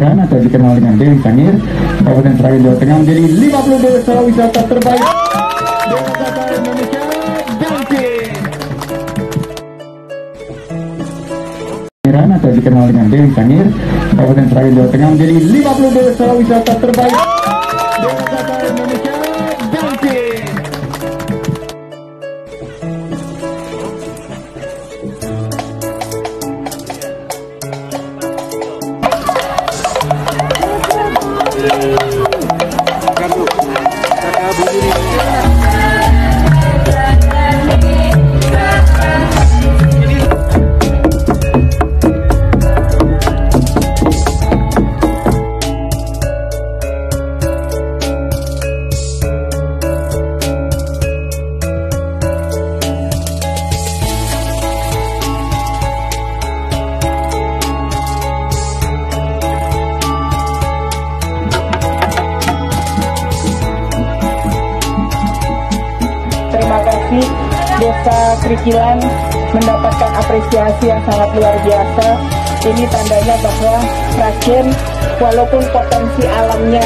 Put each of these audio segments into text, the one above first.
Pameran atau dikenal dengan Dewi Sangir, Kabupaten Seragen Jawa Tengah menjadi 50 desa wisata terbaik. Desa Indonesia atau dikenal dengan Dewi Sangir, Kabupaten Seragen Jawa Tengah menjadi 50 desa wisata terbaik. Wisata Indonesia Kasih Desa Krikilan mendapatkan apresiasi yang sangat luar biasa. Ini tandanya bahwa Sragen walaupun potensi alamnya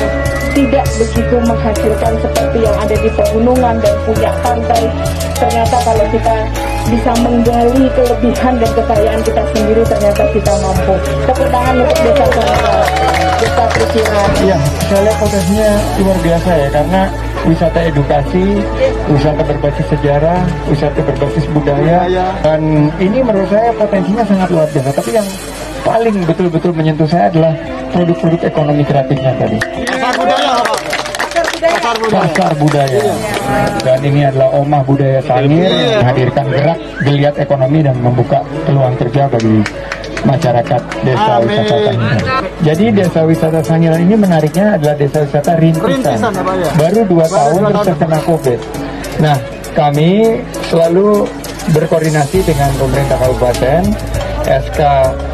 tidak begitu menghasilkan seperti yang ada di pegunungan dan punya pantai, ternyata kalau kita bisa menggali kelebihan dan kekayaan kita sendiri ternyata kita mampu. Tepuk tangan untuk Desa Krikilan. Desa Krikilan. Iya, saya lihat potensinya luar biasa ya karena wisata edukasi, wisata berbasis sejarah, wisata berbasis budaya, dan ini menurut saya potensinya sangat luar biasa. Tapi yang paling betul-betul menyentuh saya adalah produk-produk ekonomi kreatifnya tadi. Pasar budaya Pak. Pasar budaya. Pasar budaya. Dan ini adalah omah budaya Sangir menghadirkan gerak geliat ekonomi dan membuka peluang kerja bagi masyarakat desa Amin. wisata Sangir. Jadi desa wisata Sangir ini menariknya adalah desa wisata rintisan. Rintisan, ya, Pak, ya? Baru dua Baru tahun terus terkena COVID. Nah, kami selalu berkoordinasi dengan pemerintah kabupaten. SK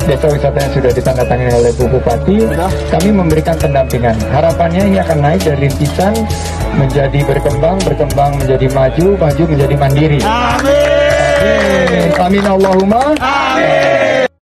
Desa Wisata yang sudah ditandatangani oleh Bu Bupati, kami memberikan pendampingan. Harapannya ini akan naik dari rintisan menjadi berkembang, berkembang menjadi maju, maju menjadi mandiri. Amin. Amin. Amin Allahumma.